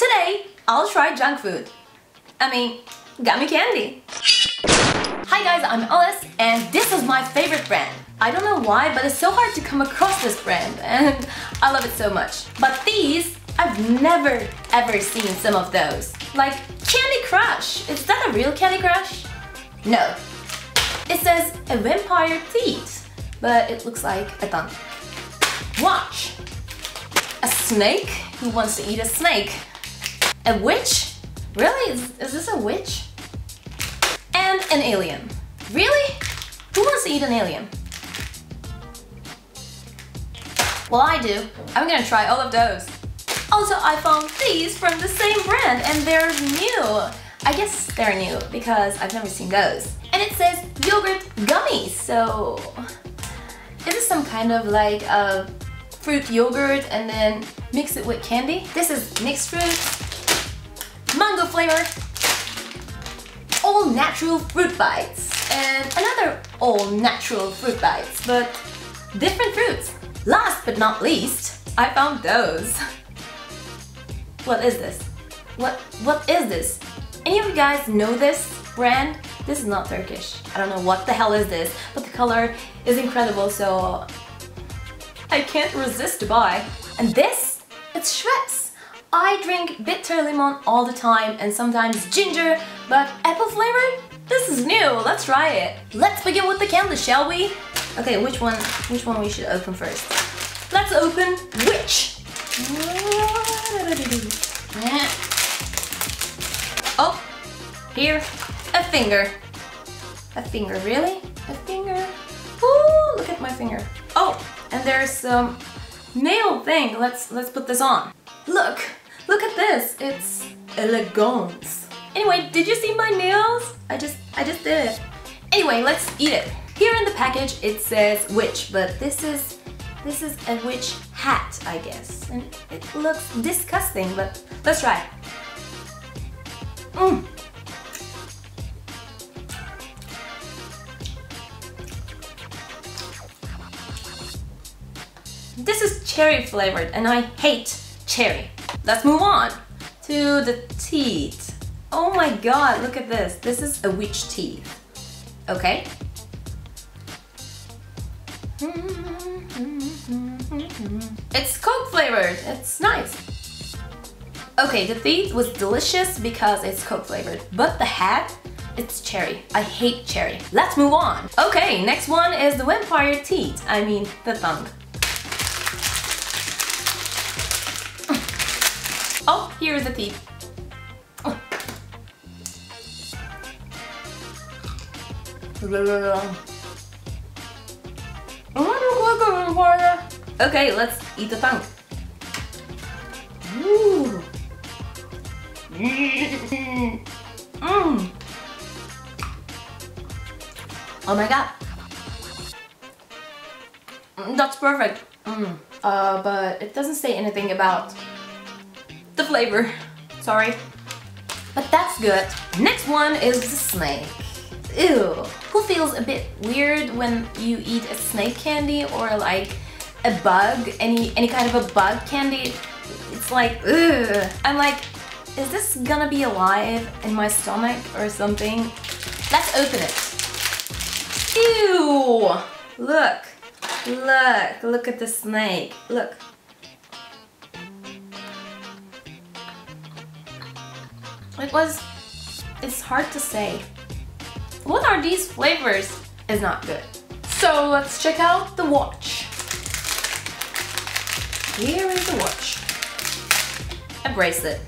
Today, I'll try junk food. I mean, gummy candy. Hi guys, I'm Alice and this is my favorite brand. I don't know why, but it's so hard to come across this brand and I love it so much. But these, I've never ever seen some of those. Like Candy Crush. Is that a real Candy Crush? No. It says a vampire teeth, but it looks like a thumb. Watch. A snake? Who wants to eat a snake? A witch? Really? Is, is this a witch? And an alien. Really? Who wants to eat an alien? Well, I do. I'm gonna try all of those. Also, I found these from the same brand and they're new. I guess they're new because I've never seen those. And it says yogurt gummies, so... Is this some kind of like a fruit yogurt and then mix it with candy? This is mixed fruit, mango flavor, all natural fruit bites, and another all natural fruit bites, but different fruits. Last but not least, I found those. What is this? What what is this? Any of you guys know this brand? This is not Turkish. I don't know what the hell is this, but the color is incredible, so I can't resist to buy. And this, it's Schweppes. I drink bitter lemon all the time and sometimes ginger, but apple flavor? This is new, let's try it. Let's begin with the candy, shall we? Okay, which one, which one we should open first? Let's open which? Oh, here, a finger. A finger, really? A finger? Ooh, look at my finger. Oh, and there's some nail thing. Let's let's put this on. Look, look at this. It's elegance. Anyway, did you see my nails? I just I just did it. Anyway, let's eat it. Here in the package it says witch, but this is this is a witch hat, I guess. And it looks disgusting, but let's try. Mmm. This is cherry flavored and I hate cherry. Let's move on to the teeth. Oh my god, look at this. This is a witch teeth. Okay. It's Coke flavored. It's nice. Okay, the teeth was delicious because it's Coke flavored, but the hat, it's cherry. I hate cherry. Let's move on. Okay, next one is the vampire teeth. I mean, the tongue. Oh, here's the teeth. Oh. Okay, let's eat the tongue. Mm. Oh my god. Mm, that's perfect. Mm. Uh, but it doesn't say anything about the flavor. Sorry. But that's good. Next one is the snake. Ew. Who feels a bit weird when you eat a snake candy or like a bug, any any kind of a bug candy? It's like, ugh. I'm like, is this gonna be alive in my stomach or something? Let's open it. Ew! Look. Look. Look at the snake. Look. It was... It's hard to say. What are these flavors? Is not good. So let's check out the watch. Here is the watch. A bracelet.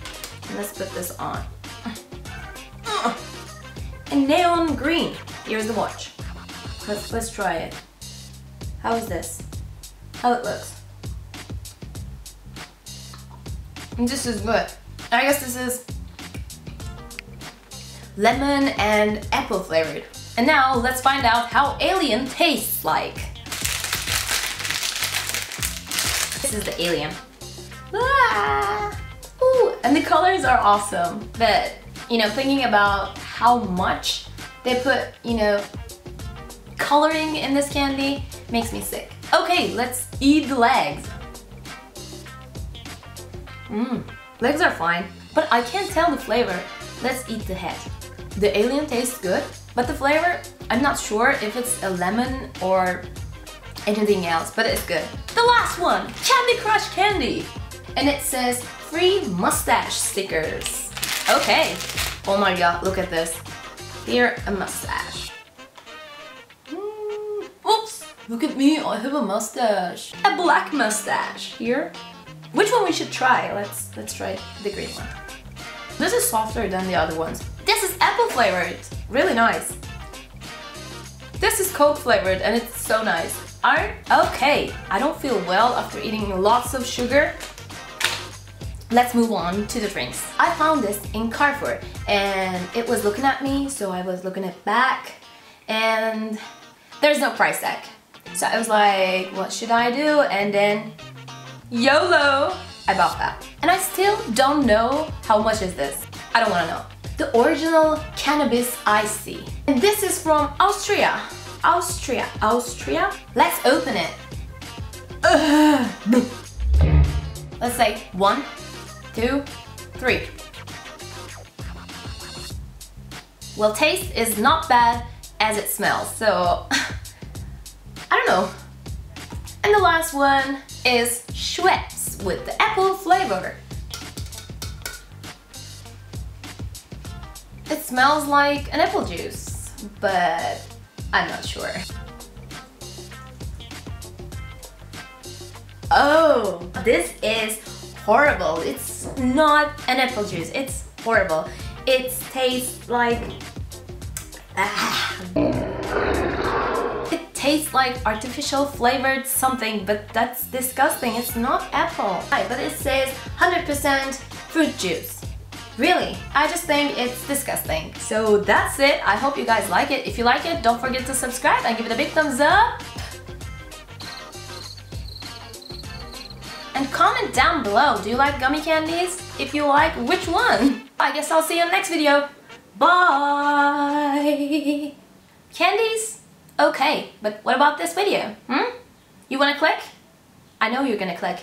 Let's put this on. And neon green. Here's the watch. Let's, let's try it. How is this? How it looks? This is good. I guess this is lemon and apple flavored. And now let's find out how alien tastes like. This is the alien. Ah! Ooh, and the colors are awesome. But, you know, thinking about how much they put, you know, coloring in this candy makes me sick. Okay, let's eat the legs. Mmm, legs are fine. but I can't tell the flavor. Let's eat the head. The alien tastes good, but the flavor, I'm not sure if it's a lemon or anything else, but it's good. The last one, Candy Crush Candy. And it says free mustache stickers. Okay. Oh my god, look at this. Here, a mustache. Mm, oops, look at me, I have a mustache. A black mustache. Here. Which one we should try? Let's let's try the green one. This is softer than the other ones. Apple flavored. Really nice. This is Coke flavored and it's so nice. I, okay, I don't feel well after eating lots of sugar. Let's move on to the drinks. I found this in Carrefour and it was looking at me, so I was looking at back and there's no price tag. So I was like, what should I do? And then YOLO! I bought that. And I still don't know how much is this. I don't wanna know. The original cannabis iced tea. And this is from Austria. Austria, Austria. Let's open it. Let's say one, two, three. Well, taste is not bad as it smells, so I don't know. And the last one is Schweppes with the apple flavor. It smells like an apple juice, but I'm not sure. Oh, this is horrible. It's not an apple juice. It's horrible. It tastes like... Ah. It tastes like artificial flavored something, but that's disgusting. It's not apple. But it says 100% fruit juice. Really, I just think it's disgusting. So that's it. I hope you guys like it. If you like it, don't forget to subscribe and give it a big thumbs up. And comment down below, do you like gummy candies? If you like, which one? I guess I'll see you in the next video. Bye! Candies? Okay, but what about this video? Hmm? You wanna click? I know you're gonna click.